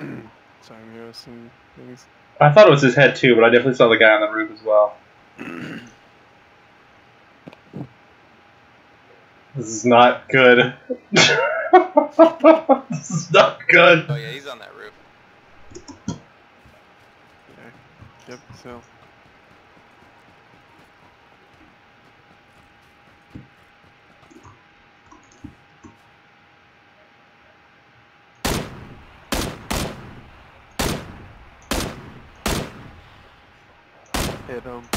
Sorry, some things. I thought it was his head too, but I definitely saw the guy on the roof as well. This is not good. this is not good. Oh yeah, he's on that roof. Yeah. Yep, so. Hit him. Um,